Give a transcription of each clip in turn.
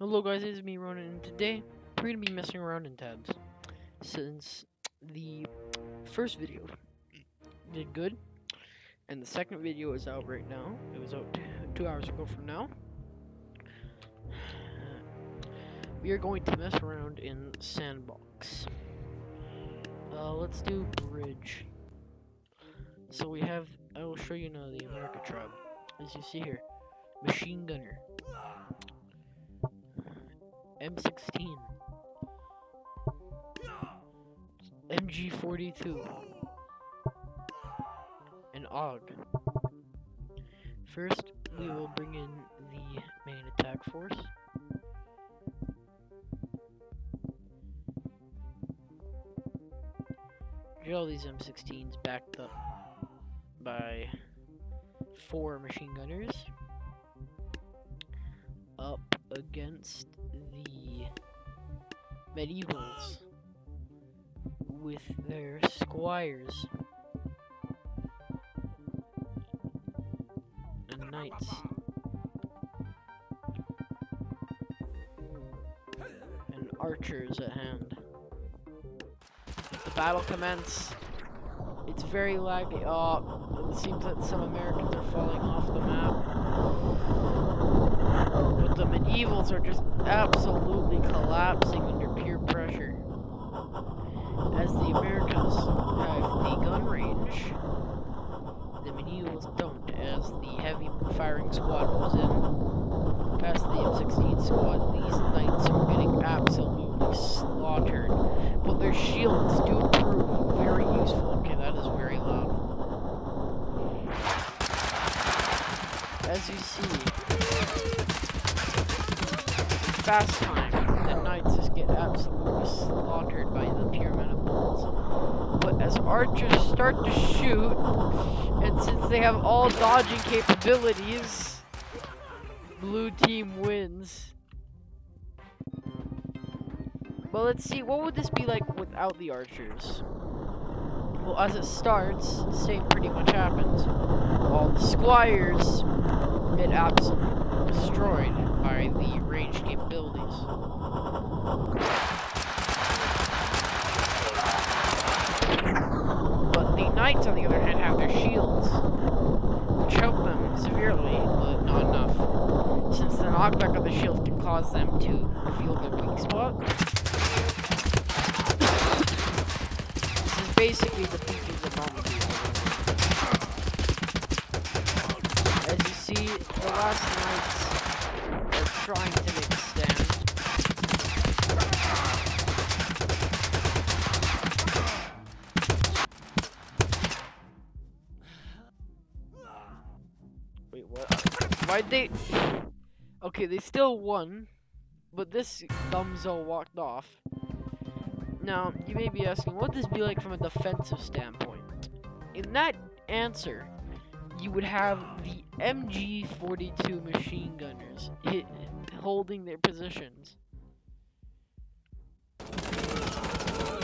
Hello guys, it's me Ronan, and today we're gonna be messing around in tabs. Since the first video did good, and the second video is out right now. It was out two hours ago from now. We are going to mess around in Sandbox. Uh, let's do Bridge. So we have, I will show you now the America tribe. As you see here, Machine Gunner. M16 MG42 and AUG. First, we will bring in the main attack force. Get all these M16s backed up by four machine gunners up against medievals with their squires and knights. Hmm. And archers at hand. The battle commence. It's very laggy. Oh, it seems that some Americans are falling off the map. But the medievals are just absolutely collapsing. The Americans have the gun range, the medievals don't, as the heavy firing squad goes in. Past the M16 squad, these knights are getting absolutely slaughtered. But their shields do prove very useful. Okay, that is very loud. As you see, fast time, get absolutely slaughtered by the pure men of bullets. But as archers start to shoot, and since they have all dodging capabilities, blue team wins. Well, let's see, what would this be like without the archers? Well, as it starts, the same pretty much happens. All the squires get absolutely destroyed by the ranged capabilities. But the knights, on the other hand, have their shields, which help them severely, but not enough, since the knockback of the shield can cause them to feel their weak spot. this is basically the peak of moment. As you see, the last knights are trying to make Okay, they still won, but this Thumbzo walked off. Now, you may be asking, what would this be like from a defensive standpoint? In that answer, you would have the MG42 machine gunners hit, holding their positions.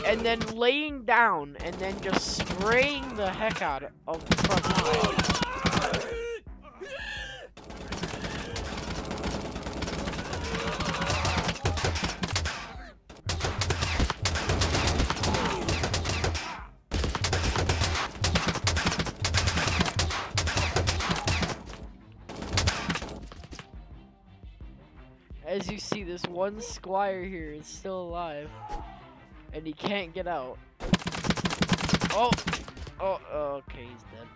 And then laying down and then just spraying the heck out of the front line. As you see, this one squire here is still alive, and he can't get out. Oh, oh, oh okay, he's dead.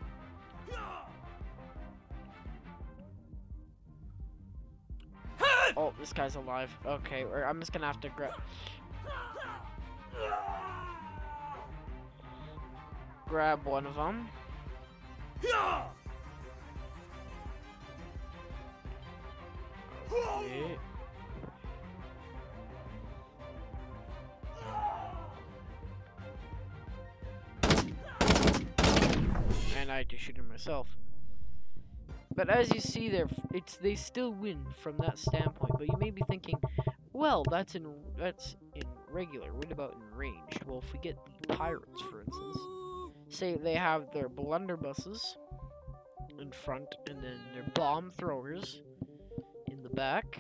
Oh, this guy's alive. Okay, I'm just gonna have to grab. Grab one of them. Okay. And I to shoot him myself. But as you see there, it's they still win from that standpoint. But you may be thinking, well, that's in that's in regular. What about in ranged? Well, if we get the pirates, for instance, say they have their blunderbusses in front, and then their bomb throwers in the back.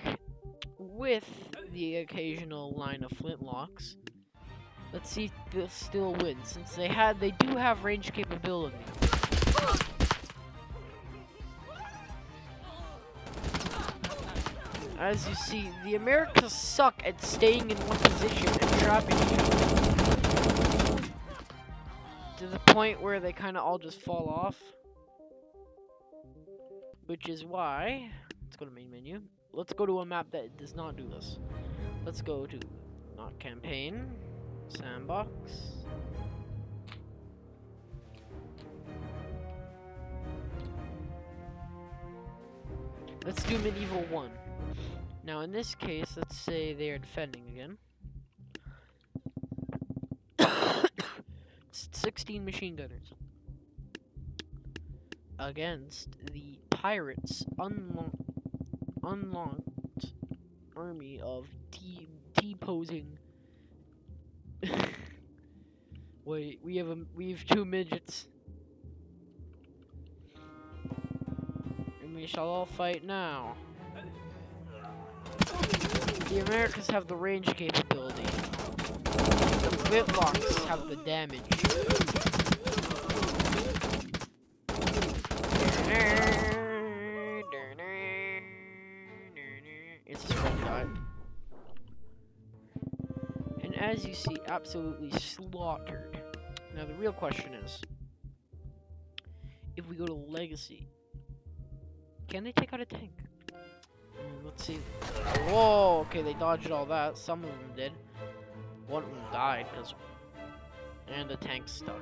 with the occasional line of flintlocks. Let's see if they'll still win, since they had they do have range capability. As you see, the Americas suck at staying in one position and trapping each other. To the point where they kind of all just fall off. Which is why, let's go to main menu. Let's go to a map that does not do this. Let's go to, not campaign, sandbox. Let's do medieval 1. Now in this case, let's say they are defending again. 16 machine gunners against the pirates unlocked, unlocked army of deposing. Wait, we have a we have two midgets. And we shall all fight now. The Americans have the range capability. The Flintlocks have the damage. It's a shot. And as you see, absolutely slaughtered. Now the real question is, if we go to Legacy, can they take out a tank? Let's see. Whoa, okay, they dodged all that. Some of them did. One of them died because, and the tank stuck.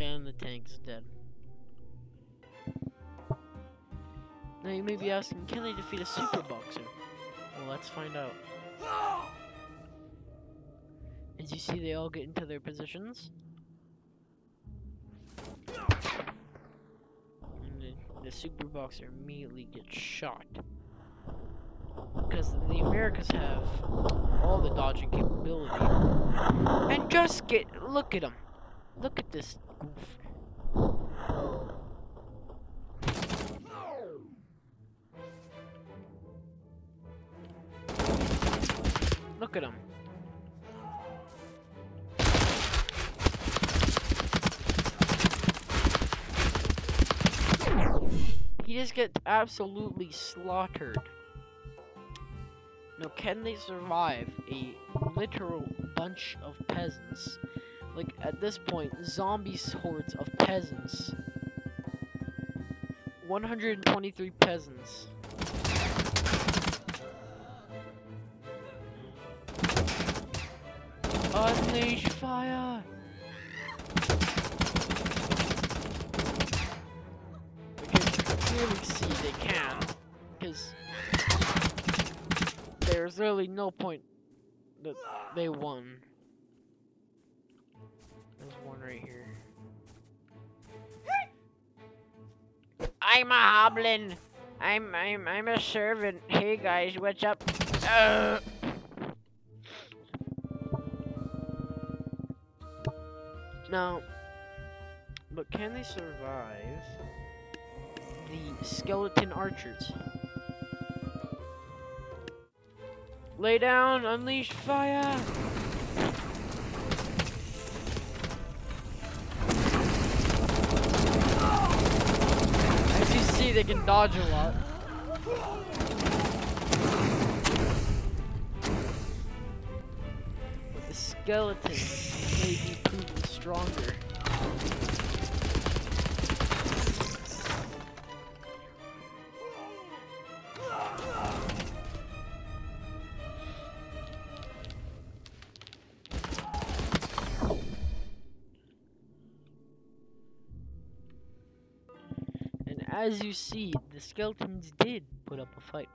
And the tank's dead. Now you may be asking, can they defeat a super boxer? Well, let's find out. As you see, they all get into their positions. And the, the super boxer immediately gets shot. Because the Americas have all the dodging capability. And just get, look at him. Look at this goof. Look at him. Just gets absolutely slaughtered. Now, can they survive a literal bunch of peasants? Like, at this point, zombie hordes of peasants. 123 peasants. Unleash fire! See they can, because there's really no point that they won. There's one right here. I'm a hoblin. I'm I'm I'm a servant. Hey guys, what's up? Uh. Now, but can they survive the skeleton archers? Lay down, unleash fire! As you see, they can dodge a lot. But the skeletons may be proven stronger. As you see, the skeletons did put up a fight.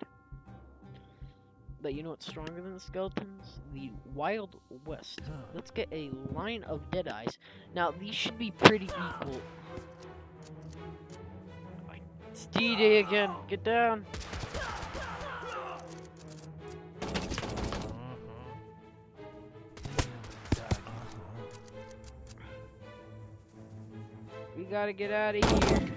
But you know what's stronger than the skeletons? The Wild West. Let's get a line of dead eyes. Now, these should be pretty equal. It's D-Day again. Get down. We gotta get out of here.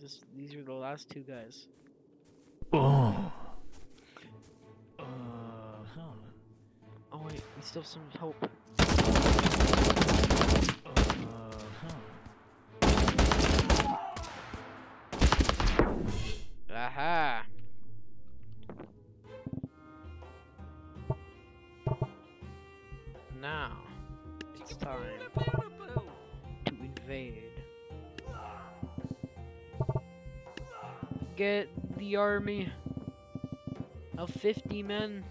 This, these are the last two guys. Oh. Uh-huh. Oh wait, we still have some hope. Get the army of 50 men.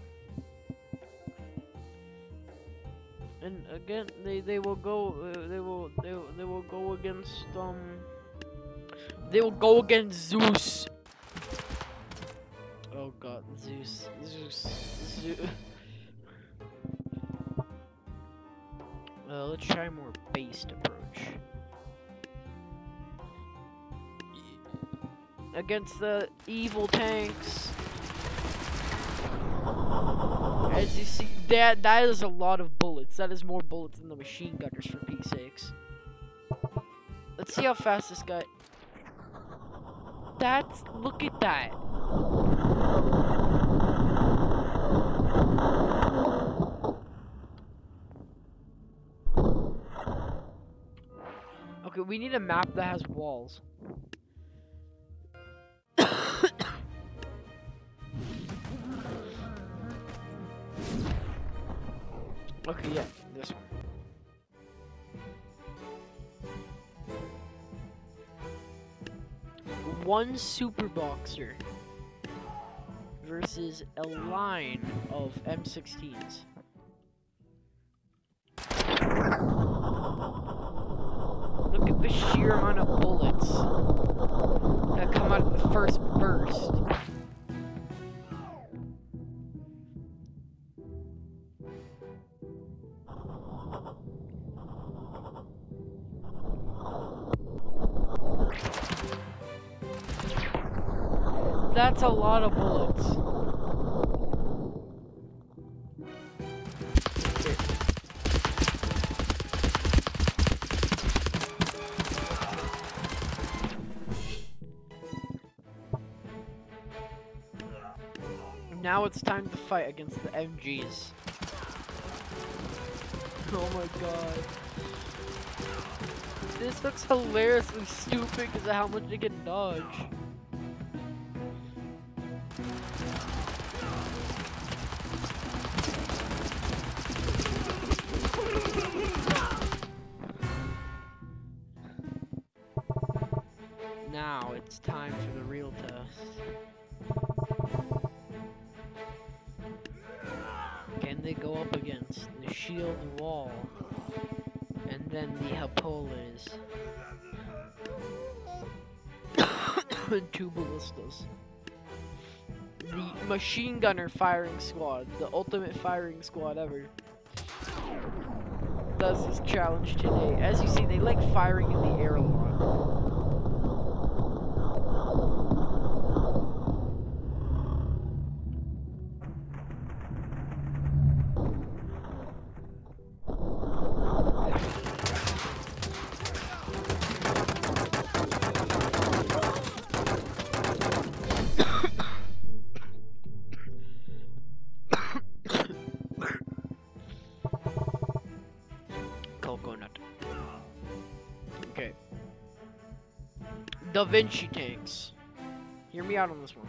And again, they, they will go, uh, they will, they, will- they will go against, um, they will go against Zeus. Oh god, Zeus, Zeus, Zeus. Against the evil tanks. As you see, that that is a lot of bullets. That is more bullets than the machine gunners for P6. Let's see how fast this guy. That's look at that. Okay, we need a map that has walls. okay, yeah, this one. One super boxer versus a line of M16s. Look at the sheer amount of bullets that come out of the first burst. That's a lot of bullets. Now it's time to fight against the MGs. Oh my god. This looks hilariously stupid because of how much they can dodge. Now it's time for the real test. Machine gunner firing squad, the ultimate firing squad ever, does this challenge today. As you see, they like firing in the air a lot. Da Vinci tanks. Hear me out on this one.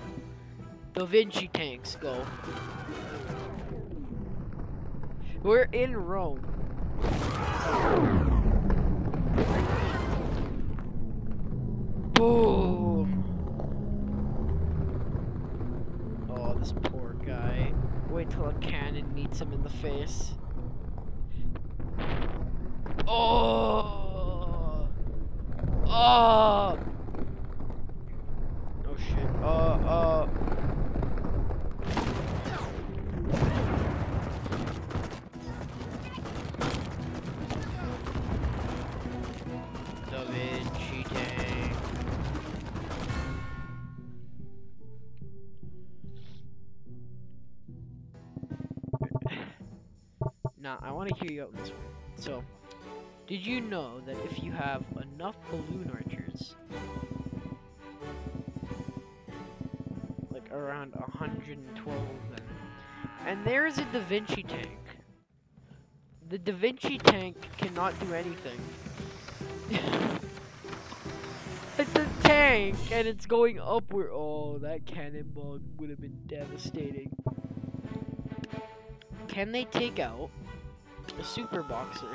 Da Vinci tanks go. We're in Rome. Boom. Oh, this poor guy. Wait till a cannon meets him in the face. Did you know that if you have enough balloon archers, like around 112 of them, and there's a Da Vinci tank. The Da Vinci tank cannot do anything. it's a tank and it's going upward. Oh, that cannonball would have been devastating. Can they take out a super boxer?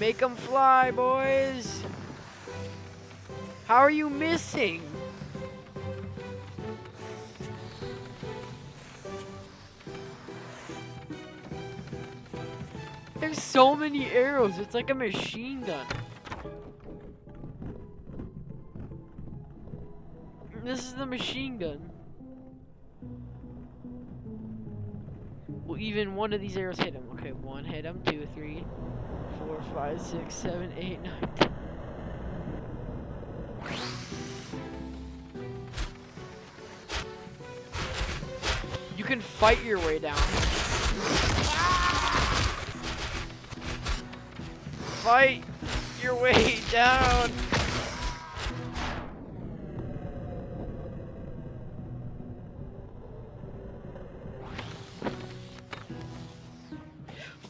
Make them fly, boys! How are you missing? There's so many arrows, it's like a machine gun. This is the machine gun. Will even one of these arrows hit him? Okay, one hit him, two, three, four, five, six, seven, eight, nine, ten. You can fight your way down. Fight your way down.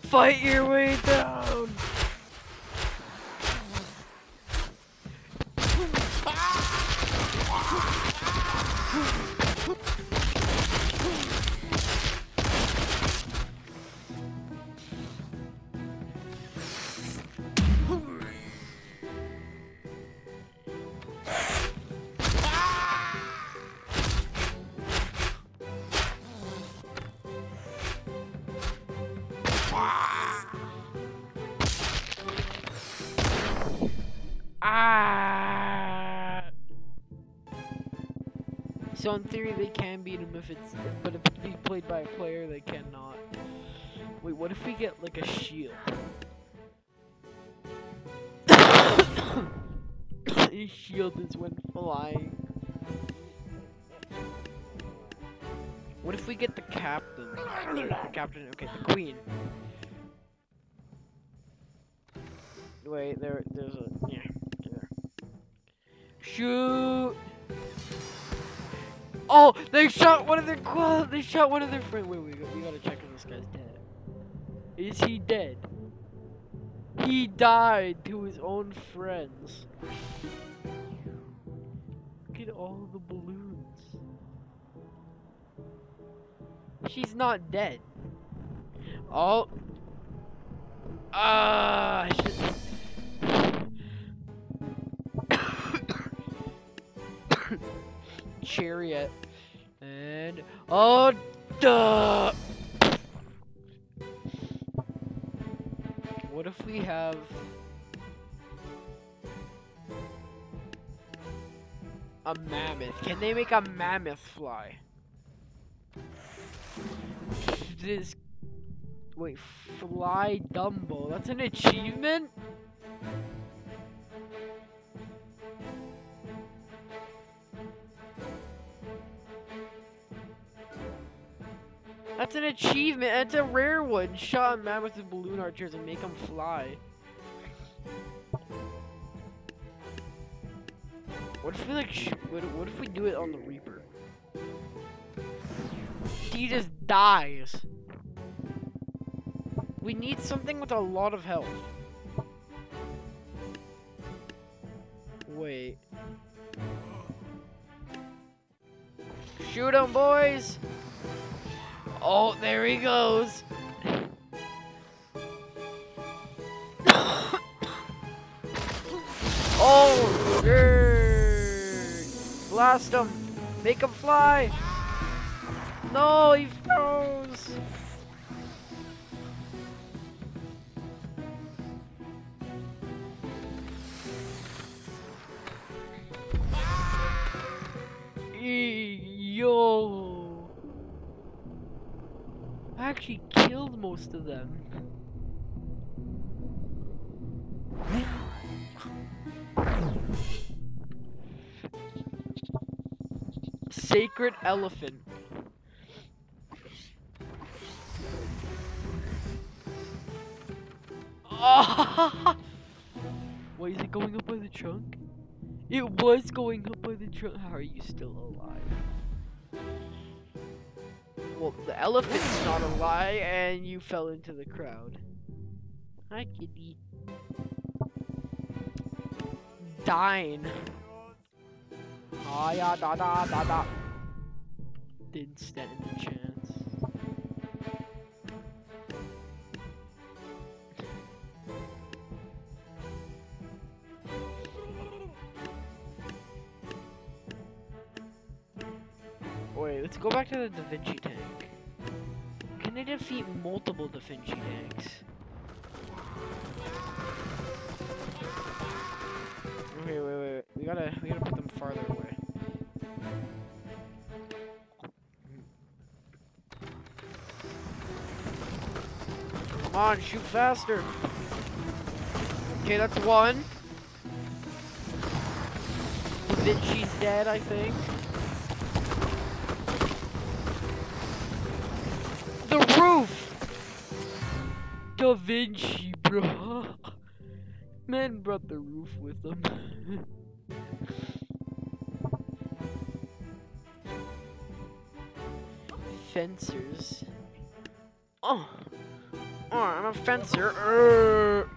Fight your way down. Okay, the queen. Wait, there, there's a, yeah, there. Shoot! Oh, they shot one of their qual. They shot one of their friends. Wait, we, got, we gotta check if this guy's dead. Is he dead? He died to his own friends. Look at all the balloons. She's not dead. Oh. Ah, I should. Chariot. And oh duh. What if we have a mammoth? Can they make a mammoth fly? This wait, fly Dumbo. That's an achievement? That's an achievement. That's a rare one. Shot a mammoth with balloon archers and make them fly. What if we like? what if we do it on the Reaper? He just dies. We need something with a lot of health. Wait. Shoot him, boys! Oh, there he goes. oh. Blast him. Make him fly. No, he froze. Yo! I actually killed most of them. Sacred elephant. Oh! Wait, is it going up by the trunk? It was going up by the trunk. How are you still alive? Well, the elephant's not alive, and you fell into the crowd. Hi, kitty. Dine. Ah, yeah, da da da da. Didn't stand a chance. Go back to the Da Vinci tank. Can they defeat multiple Da Vinci tanks? Okay, wait, wait, wait. We gotta, we gotta put them farther away. Come on, shoot faster. Okay, that's one. Da Vinci's dead, I think. Da Vinci, bro. Man brought the roof with him. Fencers. Oh! Oh, I'm a fencer. Urgh.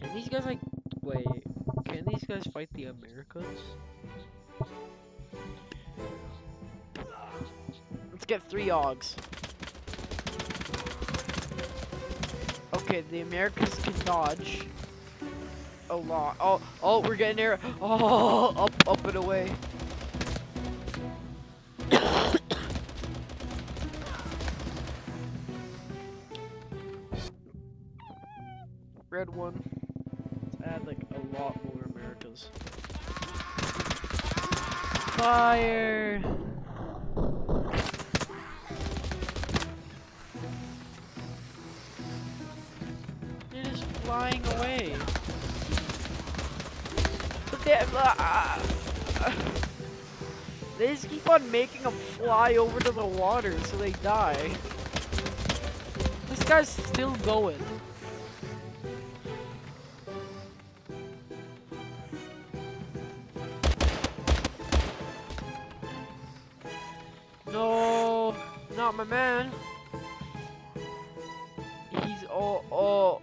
Can these guys like wait? Can these guys fight the Americans? Let's get three Augs. Okay, the Americans can dodge a lot. Oh, oh, we're getting there. Oh, up, up and away. Red one. Let's add like a lot more Americas. Fire! Making them fly over to the water so they die. This guy's still going. No, not my man. He's oh oh.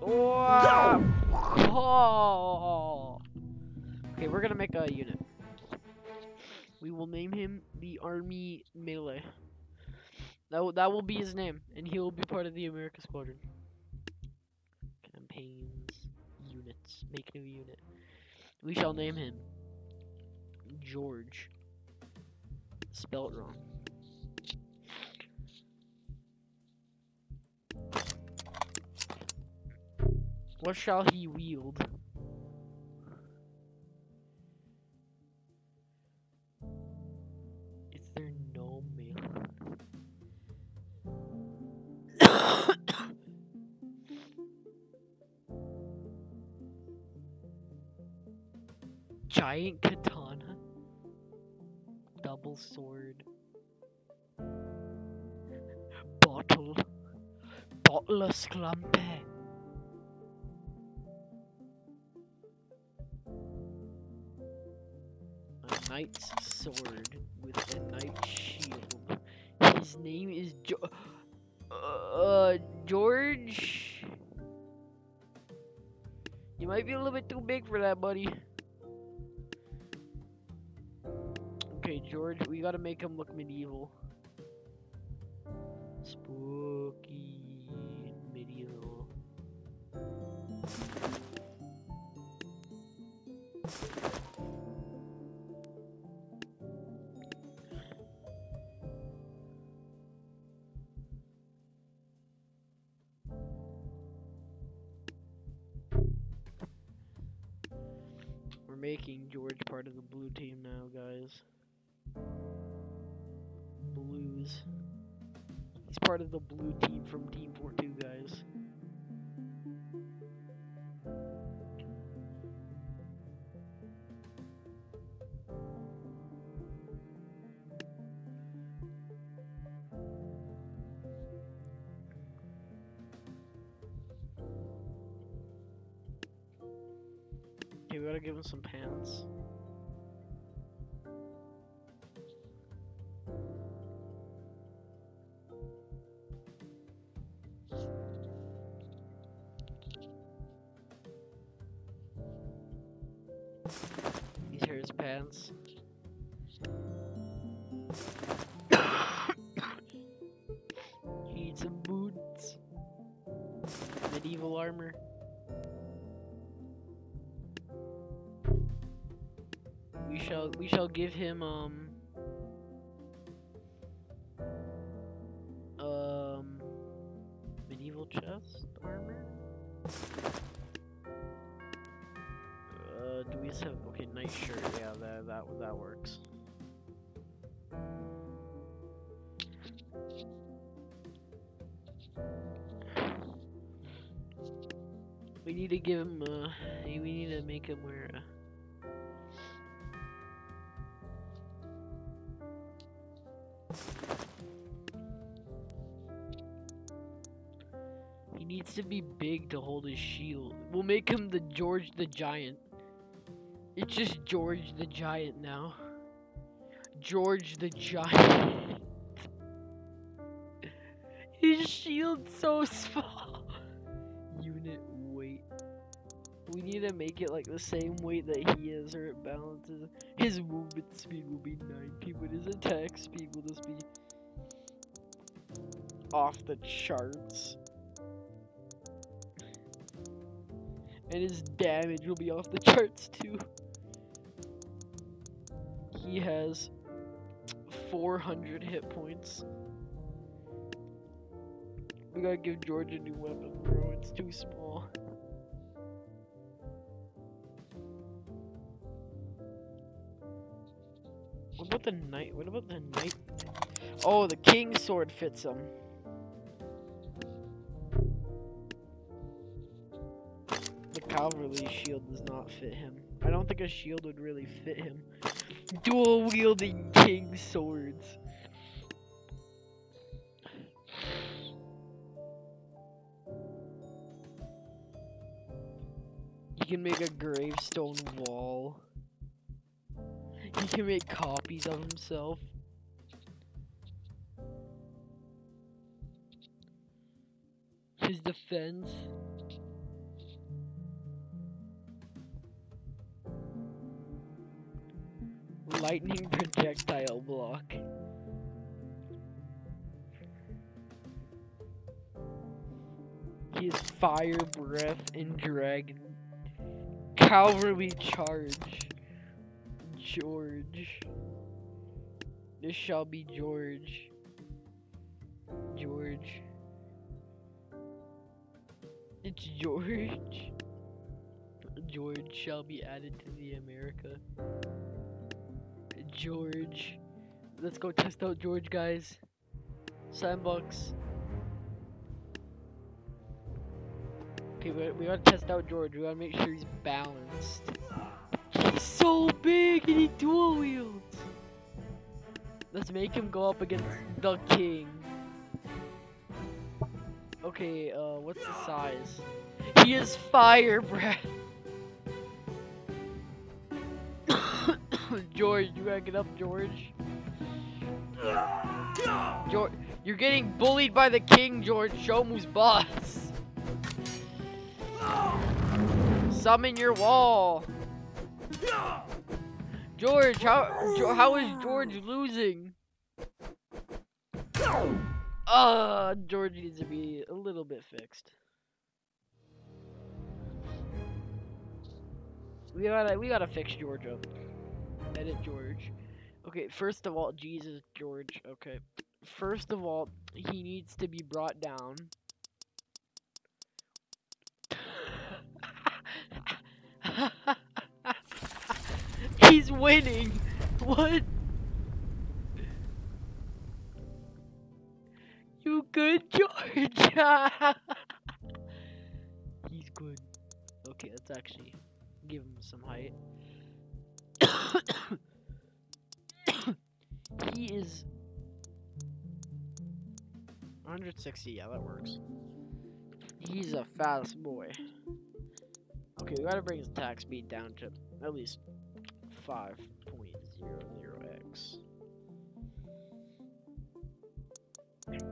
Wow. Oh. Okay, we're gonna make a unit. We will name him the Army Melee. That will, that will be his name, and he will be part of the America Squadron. Campaigns, units, make new unit. We shall name him George. Spelt wrong. What shall he wield? Giant katana? Double sword? Bottle? Bottle of Sclumpy? a knight's sword with a knight's shield. His name is jo uh, George. You might be a little bit too big for that, buddy. George, we gotta make him look medieval. Spooky medieval. We're making George part of the blue team now, guys. Blues. He's part of the blue team from Team 42, guys. Okay, we gotta give him some pants. He needs some boots. Medieval armor. We shall we shall give him um wear. Uh, He needs to be big to hold his shield. We'll make him the George the Giant. It's just George the Giant now. George the Giant. his shield's so small. We need to make it like the same weight that he is or it balances. His movement speed will be 90, but his attack speed will just be off the charts. and his damage will be off the charts too. He has 400 hit points. We gotta give George a new weapon, bro. It's too small. The knight? What about the knight? Oh, the king's sword fits him. The cavalry shield does not fit him. I don't think a shield would really fit him. Dual wielding king swords. You can make a gravestone wall. Can make copies of himself. His defense. Lightning projectile block. He fire breath and dragon. Cavalry charge. George. This shall be George. George. It's George. George shall be added to the America. George. Let's go test out George, guys. Sandbox. Okay, we, we gotta test out George. We gotta make sure he's balanced. So big and he dual wields. Let's make him go up against the king. Okay, uh, what's the size? He is fire breath. George, you gotta get up, George. George, you're getting bullied by the king, George. Show him who's boss. Summon your wall. George, how how is George losing? Uh, George needs to be a little bit fixed. We gotta we gotta fix George up. Edit George. Okay, first of all, Jesus George. Okay, first of all, he needs to be brought down. He's winning. What? You good, Georgia? He's good. Okay, let's actually give him some height. he is 160. Yeah, that works. He's a fast boy. Okay, we gotta bring his attack speed down to at least 5.00x.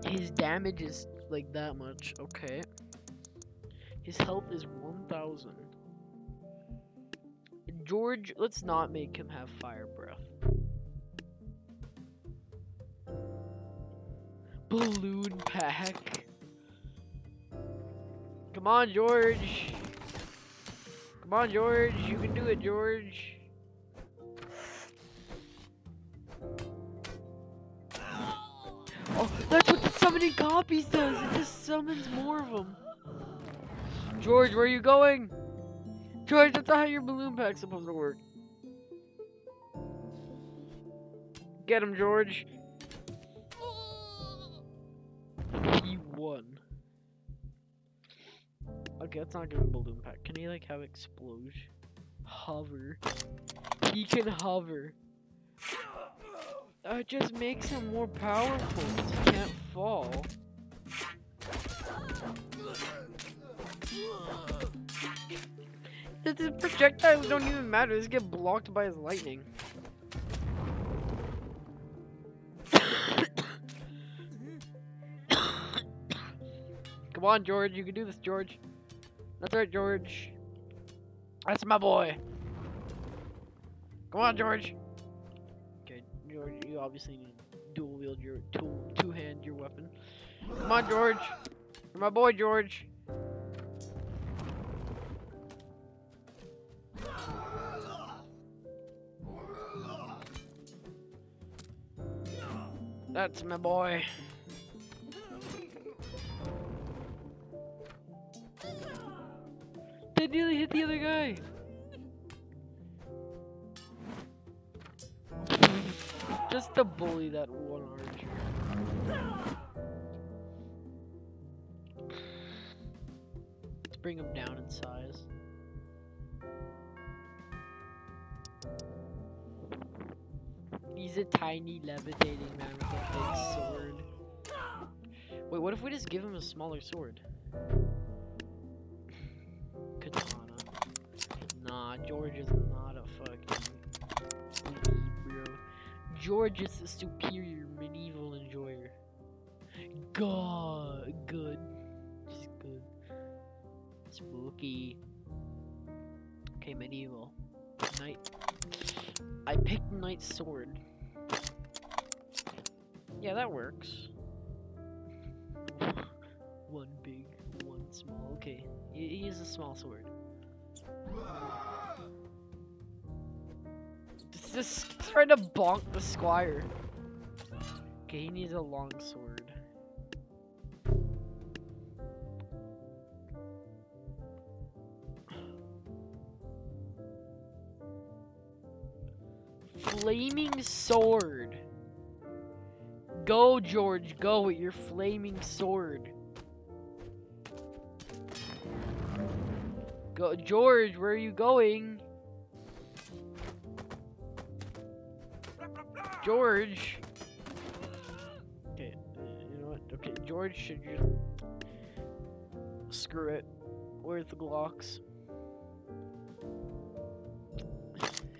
His damage is like that much, okay. His health is 1000. George, let's not make him have fire breath. Balloon pack. Come on, George. Come on, George. You can do it, George. Oh, that's what the summoning copies does. It just summons more of them. George, where are you going? George, that's not how your balloon pack's supposed to work. Get him, George. He won. Okay, that's not giving balloon pack. Can he like have explosion? Hover. He can hover. Uh, that just makes him more powerful. He can't fall. The, projectiles don't even matter. They just get blocked by his lightning. Come on, George. You can do this, George. That's right, George. That's my boy. Come on, George. George, you obviously need to dual wield your two two hand your weapon. Come on, George. You're my boy, George. That's my boy. They nearly hit the other guy. Just to bully that one archer. Let's bring him down in size. He's a tiny levitating man with a big sword. Wait, what if we just give him a smaller sword? Katana. Nah, George is George is the superior medieval enjoyer. God, good. Just good. Spooky. Okay, medieval. Knight. I picked knight sword. Yeah, that works. One big, one small. Okay, he, he is a small sword. This is trying to bonk the squire. Okay, he needs a long sword. Flaming sword. Go, George, go with your flaming sword. Go, George, where are you going? George. Okay, uh, you know what? Okay, George should just screw it. Where's the Glocks?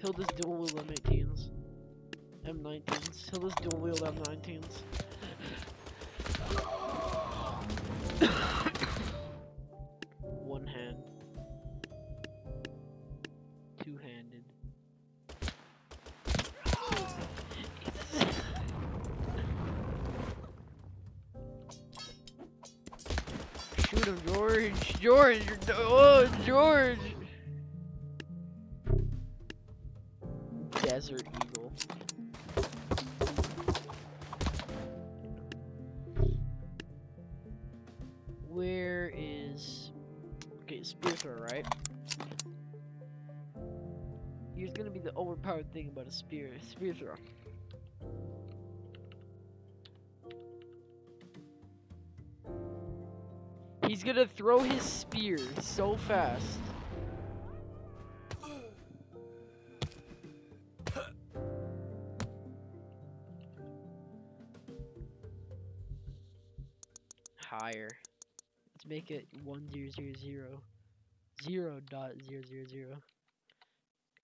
He'll just dual wield M18s. M19s. He'll just dual wield M19s. George! George! Oh, George! Desert Eagle. Where is okay spear throw, right? Here's gonna be the overpowered thing about a spear spear throw. He's gonna throw his spear so fast. Higher. Let's make it one zero zero zero zero dot zero zero zero.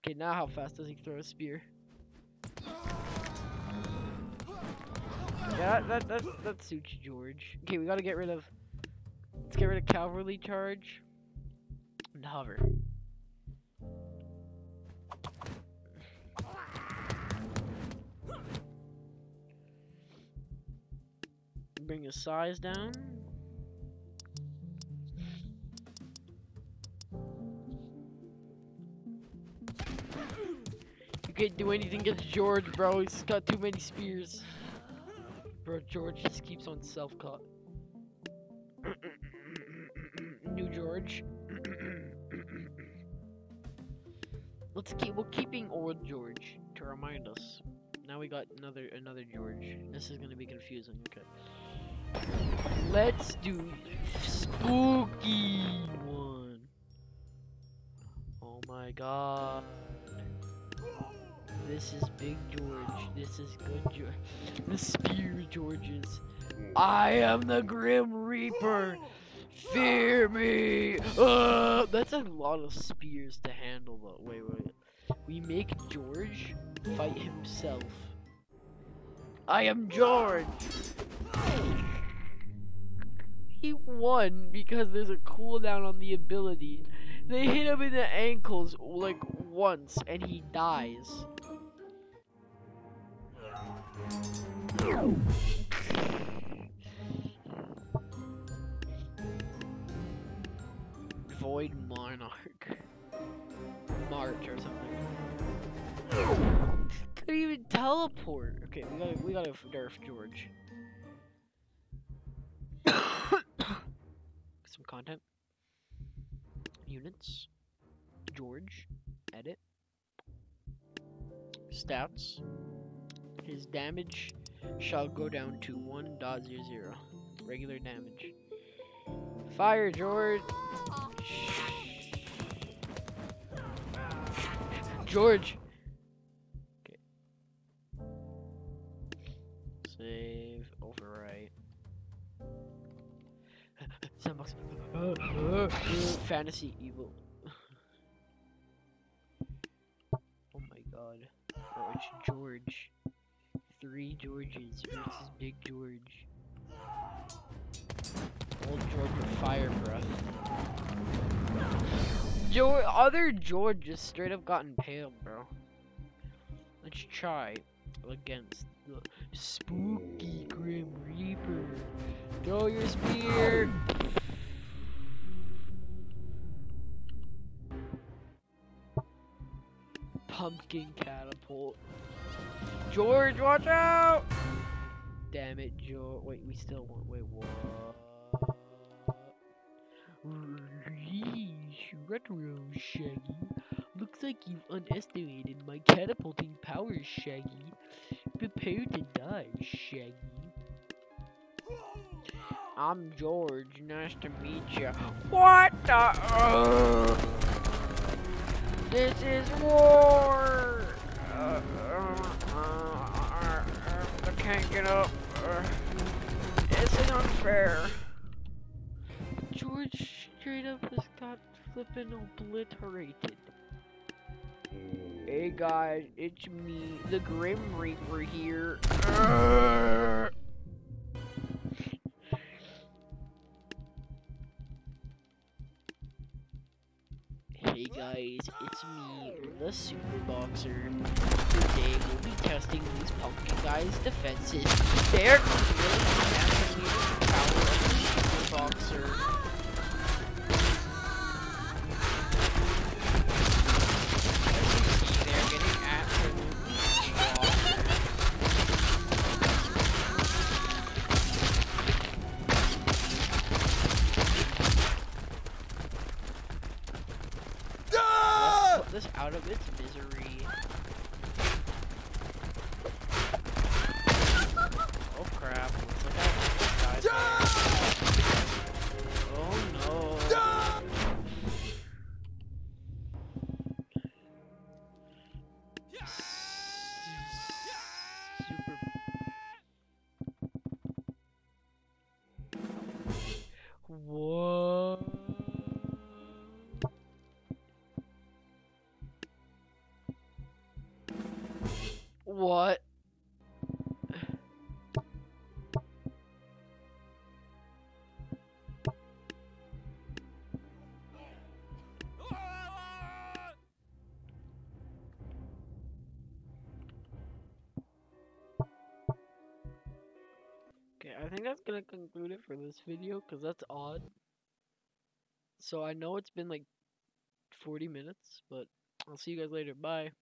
Okay, now how fast does he throw a spear? Yeah, that that that suits George. Okay, we gotta get rid of. Let's get rid of cavalry charge and hover. Bring his size down. You can't do anything against George, bro. He's got too many spears. Bro, George just keeps on self-caught. George. Let's keep. We're keeping old George to remind us. Now we got another another George. This is gonna be confusing. Okay. Let's do spooky one. Oh my god. This is Big George. This is good George. The Spear Georges. I am the Grim Reaper. Fear me. Uh, that's a lot of spears to handle though. Wait, wait. We make George fight himself. I am George. He won because there's a cooldown on the ability. They hit him in the ankles like once and he dies. Void Monarch. March or something. Couldn't even teleport. Okay, we gotta we gotta nerf George. Some content. Units. George. Edit. Stats. His damage shall go down to 1.00. Regular damage. Fire, George! George! Okay. Save, overwrite. Sandbox. Fantasy evil. oh my god. Oh, it's George. Three Georges versus Big George. Old George with fire breath. George, other George just straight up got impaled, bro. Let's try against the spooky Grim Reaper. Throw your spear. Pumpkin catapult. George, watch out! Damn it, George. Wait, we still want. Wait, what? Retro Shaggy. Looks like you've underestimated my catapulting powers, Shaggy. Prepare to die, Shaggy. I'm George. Nice to meet you. What the? Uh, this is war. Uh, uh, uh, I can't get up. Uh, this is unfair. Flippin' obliterated. Hey guys, it's me, the Grim Reaper here. Hey guys, it's me, the Super Boxer. Today we'll be testing these pumpkin guys' defenses. They're really power of the Super Boxer. Of its What? Okay, I think that's gonna conclude it for this video because that's odd. So I know it's been like 40 minutes, but I'll see you guys later. Bye.